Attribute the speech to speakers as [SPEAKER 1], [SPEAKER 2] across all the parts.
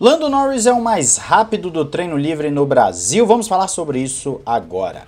[SPEAKER 1] Lando Norris é o mais rápido do treino livre no Brasil. Vamos falar sobre isso agora.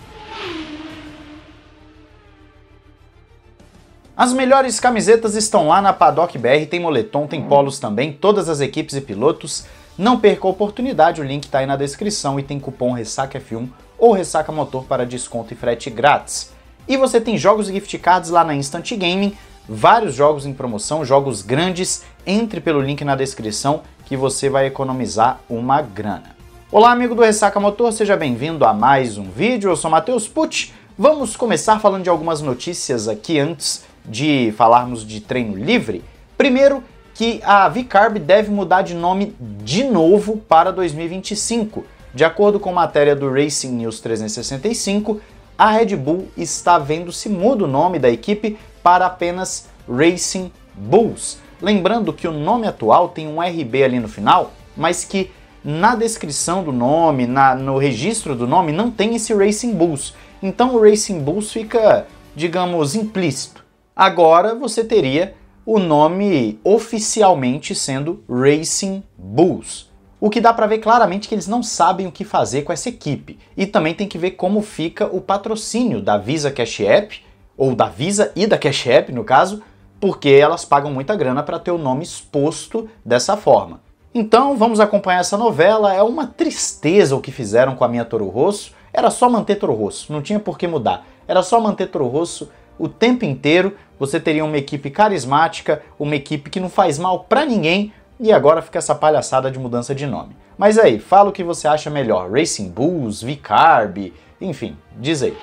[SPEAKER 1] As melhores camisetas estão lá na Paddock BR, tem moletom, tem polos também, todas as equipes e pilotos. Não perca a oportunidade, o link está aí na descrição e tem cupom Ressaca F1 ou Ressaca Motor para desconto e frete grátis. E você tem jogos e gift cards lá na Instant Gaming, vários jogos em promoção, jogos grandes. Entre pelo link na descrição que você vai economizar uma grana. Olá, amigo do Ressaca Motor, seja bem-vindo a mais um vídeo. Eu sou Matheus Pucci. Vamos começar falando de algumas notícias aqui antes de falarmos de treino livre. Primeiro, que a VCarb deve mudar de nome de novo para 2025. De acordo com matéria do Racing News 365, a Red Bull está vendo se muda o nome da equipe para apenas Racing Bulls. Lembrando que o nome atual tem um RB ali no final, mas que na descrição do nome, na, no registro do nome, não tem esse Racing Bulls. Então o Racing Bulls fica, digamos, implícito. Agora você teria o nome oficialmente sendo Racing Bulls. O que dá para ver claramente que eles não sabem o que fazer com essa equipe. E também tem que ver como fica o patrocínio da Visa Cash App, ou da Visa e da Cash App no caso, porque elas pagam muita grana para ter o nome exposto dessa forma. Então vamos acompanhar essa novela. É uma tristeza o que fizeram com a minha Toro Rosso. Era só manter Toro Rosso, não tinha por que mudar. Era só manter Toro Rosso o tempo inteiro. Você teria uma equipe carismática, uma equipe que não faz mal para ninguém. E agora fica essa palhaçada de mudança de nome. Mas aí, fala o que você acha melhor: Racing Bulls, V-Carb, enfim, diz aí.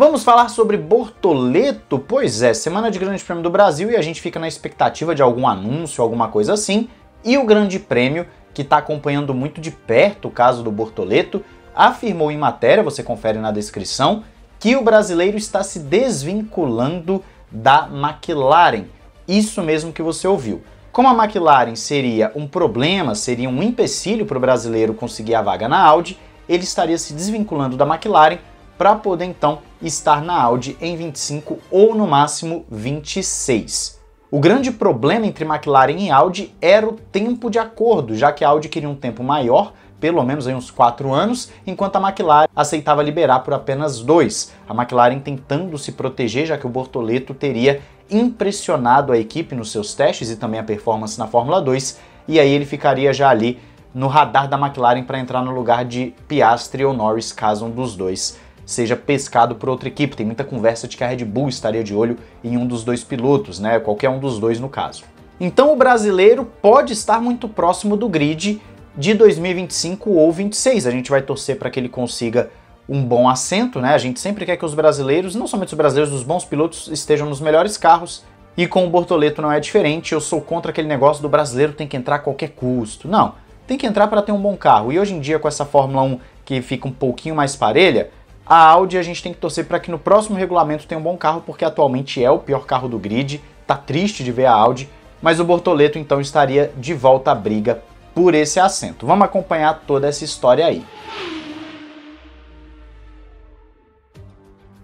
[SPEAKER 1] Vamos falar sobre Bortoleto? Pois é, semana de Grande Prêmio do Brasil e a gente fica na expectativa de algum anúncio, alguma coisa assim. E o Grande Prêmio, que está acompanhando muito de perto o caso do Bortoleto, afirmou em matéria, você confere na descrição, que o brasileiro está se desvinculando da McLaren. Isso mesmo que você ouviu. Como a McLaren seria um problema, seria um empecilho para o brasileiro conseguir a vaga na Audi, ele estaria se desvinculando da McLaren para poder então estar na Audi em 25 ou no máximo 26. O grande problema entre McLaren e Audi era o tempo de acordo, já que a Audi queria um tempo maior, pelo menos aí uns 4 anos, enquanto a McLaren aceitava liberar por apenas dois. A McLaren tentando se proteger, já que o Bortoleto teria impressionado a equipe nos seus testes e também a performance na Fórmula 2, e aí ele ficaria já ali no radar da McLaren para entrar no lugar de Piastri ou Norris, caso um dos dois seja pescado por outra equipe. Tem muita conversa de que a Red Bull estaria de olho em um dos dois pilotos, né? Qualquer um dos dois no caso. Então o brasileiro pode estar muito próximo do grid de 2025 ou 26. A gente vai torcer para que ele consiga um bom assento, né? A gente sempre quer que os brasileiros, não somente os brasileiros, os bons pilotos estejam nos melhores carros. E com o Bortoleto não é diferente. Eu sou contra aquele negócio do brasileiro tem que entrar a qualquer custo. Não, tem que entrar para ter um bom carro. E hoje em dia com essa Fórmula 1 que fica um pouquinho mais parelha, a Audi a gente tem que torcer para que no próximo regulamento tenha um bom carro, porque atualmente é o pior carro do grid. Tá triste de ver a Audi, mas o Bortoleto então estaria de volta à briga por esse assento. Vamos acompanhar toda essa história aí.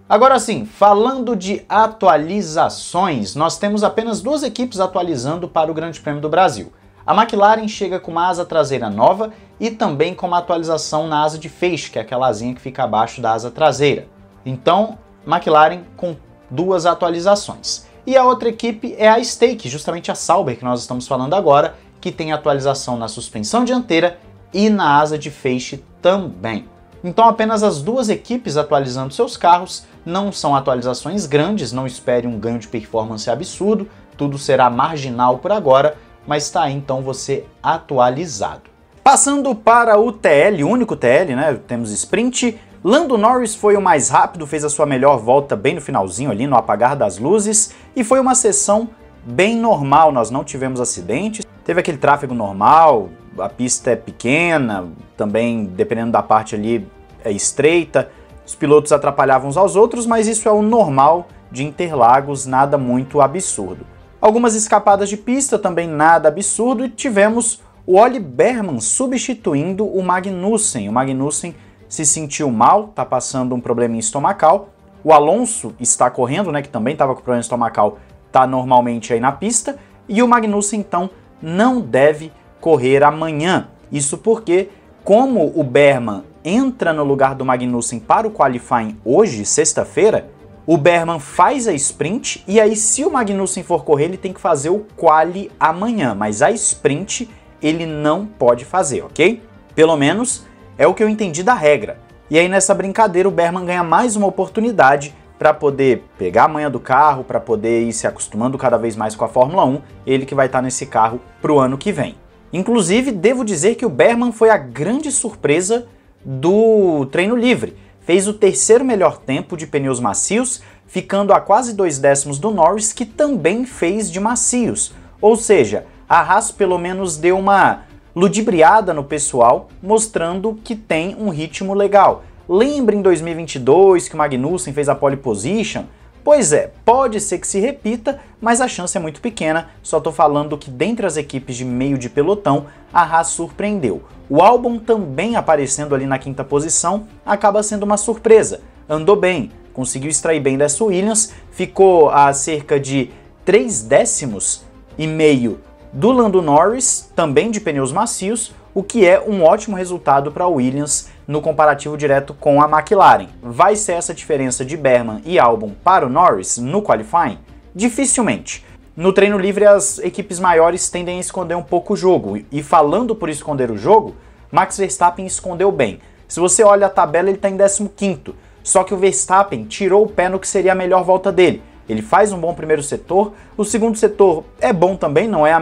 [SPEAKER 1] Agora sim, falando de atualizações, nós temos apenas duas equipes atualizando para o Grande Prêmio do Brasil. A McLaren chega com uma asa traseira nova e também com uma atualização na asa de feixe, que é aquela asinha que fica abaixo da asa traseira. Então, McLaren com duas atualizações. E a outra equipe é a Stake, justamente a Sauber que nós estamos falando agora, que tem atualização na suspensão dianteira e na asa de feixe também. Então apenas as duas equipes atualizando seus carros, não são atualizações grandes, não espere um ganho de performance absurdo, tudo será marginal por agora, mas está aí então você atualizado. Passando para o TL, único TL, né? Temos sprint. Lando Norris foi o mais rápido, fez a sua melhor volta bem no finalzinho ali, no apagar das luzes, e foi uma sessão bem normal, nós não tivemos acidentes. Teve aquele tráfego normal, a pista é pequena, também dependendo da parte ali é estreita. Os pilotos atrapalhavam uns aos outros, mas isso é o normal de Interlagos, nada muito absurdo. Algumas escapadas de pista, também nada absurdo, e tivemos o Oli Berman substituindo o Magnussen. O Magnussen se sentiu mal, está passando um probleminha estomacal. O Alonso está correndo, né, que também estava com problema estomacal, está normalmente aí na pista. e o Magnussen então não deve correr amanhã. Isso porque, como o Berman entra no lugar do Magnussen para o qualifying hoje, sexta-feira, o Berman faz a sprint e aí se o Magnussen for correr, ele tem que fazer o quali amanhã, mas a sprint ele não pode fazer, ok? Pelo menos é o que eu entendi da regra. E aí nessa brincadeira o Berman ganha mais uma oportunidade para poder pegar a manha do carro, para poder ir se acostumando cada vez mais com a Fórmula 1, ele que vai estar tá nesse carro para o ano que vem. Inclusive, devo dizer que o Berman foi a grande surpresa do treino livre. Fez o terceiro melhor tempo de pneus macios, ficando a quase dois décimos do Norris, que também fez de macios. Ou seja, a Haas pelo menos deu uma ludibriada no pessoal, mostrando que tem um ritmo legal. Lembra em 2022 que o Magnussen fez a pole position? Pois é, pode ser que se repita, mas a chance é muito pequena. Só tô falando que dentre as equipes de meio de pelotão, a Haas surpreendeu. O álbum também aparecendo ali na quinta posição acaba sendo uma surpresa. Andou bem, conseguiu extrair bem dessa Williams, ficou a cerca de 3 décimos e meio do Lando Norris, também de pneus macios, o que é um ótimo resultado para a Williams no comparativo direto com a McLaren. Vai ser essa diferença de Berman e Albon para o Norris no qualifying? Dificilmente. No treino livre, as equipes maiores tendem a esconder um pouco o jogo, e falando por esconder o jogo, Max Verstappen escondeu bem. Se você olha a tabela, ele está em 15, só que o Verstappen tirou o pé no que seria a melhor volta dele. Ele faz um bom primeiro setor, o segundo setor é bom também, não é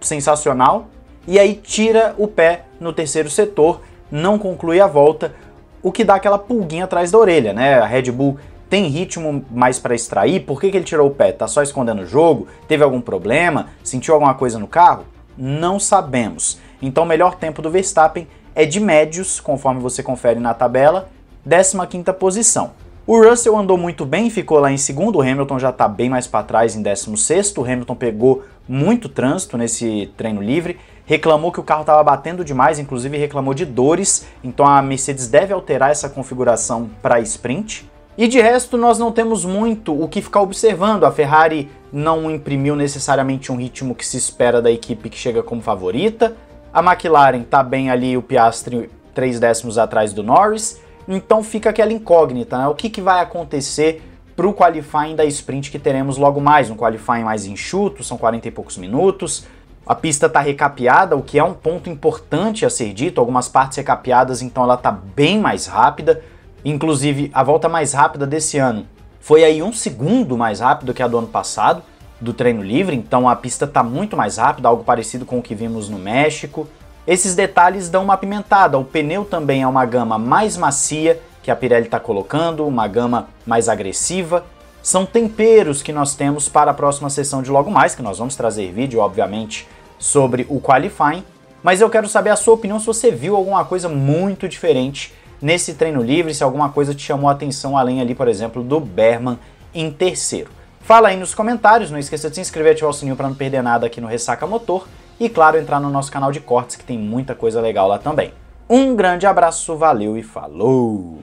[SPEAKER 1] sensacional, e aí tira o pé no terceiro setor, não conclui a volta, o que dá aquela pulguinha atrás da orelha, né? A Red Bull tem ritmo mais para extrair, por que, que ele tirou o pé? Tá só escondendo o jogo? Teve algum problema? Sentiu alguma coisa no carro? Não sabemos. Então o melhor tempo do Verstappen é de médios, conforme você confere na tabela, 15ª posição. O Russell andou muito bem, ficou lá em segundo, o Hamilton já está bem mais para trás em 16º, o Hamilton pegou muito trânsito nesse treino livre, reclamou que o carro estava batendo demais, inclusive reclamou de dores, então a Mercedes deve alterar essa configuração para sprint. E de resto, nós não temos muito o que ficar observando. A Ferrari não imprimiu necessariamente um ritmo que se espera da equipe que chega como favorita. A McLaren está bem ali, o Piastri três décimos atrás do Norris. Então fica aquela incógnita, né? O que, que vai acontecer para o qualifying da sprint que teremos logo mais? Um qualifying mais enxuto, são 40 e poucos minutos. A pista está recapeada, o que é um ponto importante a ser dito. Algumas partes recapeadas, então ela está bem mais rápida. Inclusive, a volta mais rápida desse ano foi aí um segundo mais rápido que a do ano passado, do treino livre. Então a pista está muito mais rápida, algo parecido com o que vimos no México. Esses detalhes dão uma pimentada. O pneu também é uma gama mais macia que a Pirelli está colocando, uma gama mais agressiva. São temperos que nós temos para a próxima sessão de logo mais, que nós vamos trazer vídeo, obviamente, sobre o qualifying. Mas eu quero saber a sua opinião se você viu alguma coisa muito diferente nesse treino livre, se alguma coisa te chamou a atenção além ali, por exemplo, do Berman em terceiro. Fala aí nos comentários, não esqueça de se inscrever e ativar o sininho para não perder nada aqui no Ressaca Motor e, claro, entrar no nosso canal de cortes que tem muita coisa legal lá também. Um grande abraço, valeu e falou!